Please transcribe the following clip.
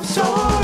have soul.